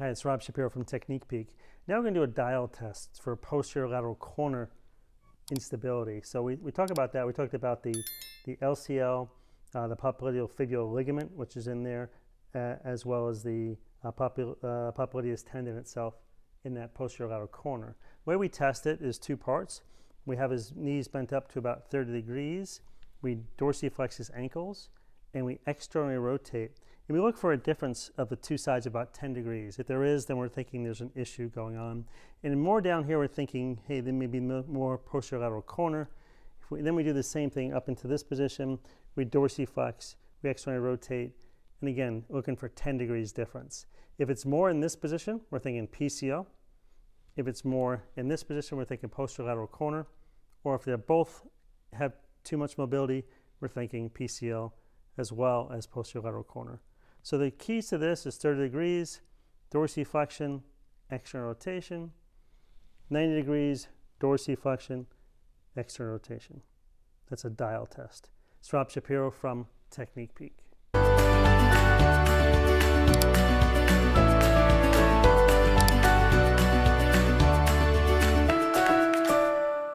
Hi, it's Rob Shapiro from Technique Peek. Now we're going to do a dial test for posterior lateral corner instability. So we, we talked about that. We talked about the, the LCL, uh, the popliteal fibular ligament, which is in there, uh, as well as the uh, uh, popliteus tendon itself in that posterior lateral corner. The way we test it is two parts. We have his knees bent up to about 30 degrees. We dorsiflex his ankles, and we externally rotate. And we look for a difference of the two sides about 10 degrees. If there is, then we're thinking there's an issue going on. And more down here, we're thinking, hey, there may be more posterior lateral corner. We, then we do the same thing up into this position. We dorsiflex, we externally rotate, and again, looking for 10 degrees difference. If it's more in this position, we're thinking PCL. If it's more in this position, we're thinking posterior lateral corner. Or if they both have too much mobility, we're thinking PCL as well as posterior lateral corner. So the keys to this is 30 degrees, dorsiflexion, external rotation, 90 degrees, dorsiflexion, external rotation. That's a dial test. It's Rob Shapiro from Technique Peek.